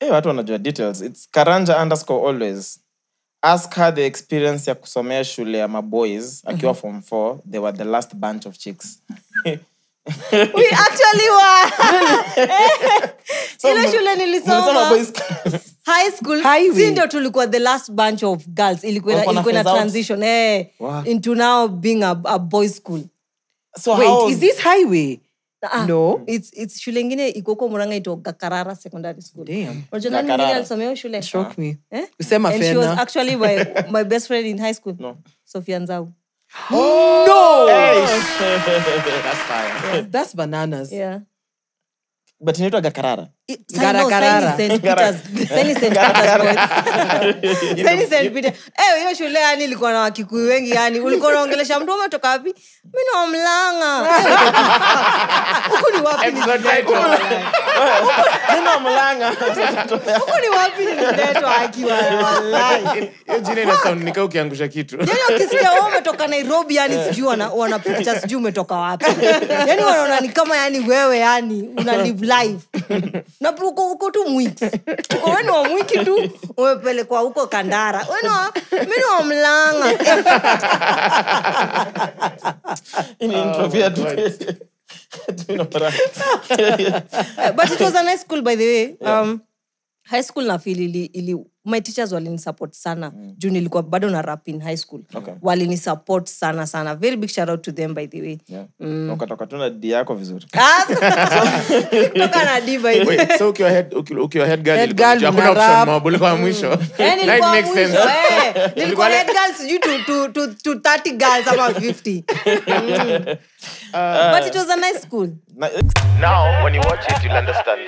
Eh, watu wanajua details. Its karanja underscore always. Ask her the experience ya kusomea shule ya maboys akiwa mm -hmm. form 4 they were the last bunch of chicks. We actually were. So, ile shule nilisoma high school. Si ndio tulikuwa the last bunch of girls. Ilikuwa na transition eh, into now being a, a boy school. So wait how is this highway Ah, No. it's, it's shule ingine ikoko muranga ito gakarara secondary school. Damn. unajua nani Gakarara. mwingine alisomea shule? Shock me. Eh? usema and she was actually my, my best friend in high school. No. sofia nzau. Oh, no That's fire. that's bananas. Yeah. But inaitwa gakarara. Eh, hiyo shule yani ilikuwa na wakikuyu wengi yani. Ulikuwa unaongelesha mtu umetoka wapi? Mi na mlanga huku ni wapi nililetwa? neno mlanga. Huku ni wapi nililetwa akiwa hiyo jina ina ukiangusha kitu. Yani ukisikia wewe umetoka nairobi yani sijui wanapicha wana sijui umetoka wapi. Yani wanaona ni kama yani wewe yani una live life. Na uko, uko tu mwiki uko weni wa mwiki tu umepelekwa huko kandara. Weni wa mini wa mlanga. Intro but it was a nice school by the way. Um, high school na feel ili, ili my teachers walinisupport sana mm. juu nilikuwa bado na rap in high school Okay. walinisupport sana sana very big shout out to them by the way yeah. ukatoka tu na di yako vizuri toka na di by the way so ukiwa head uki- ukiwa head girl Head girl, hakuna option mob, ulikuwa mwisho Eh, Now makes sense. eh. Nilikuwa head girl sijui to, to, to, to 30 girls ama 50 Mm. but it was a nice school now when you watch it you'll understand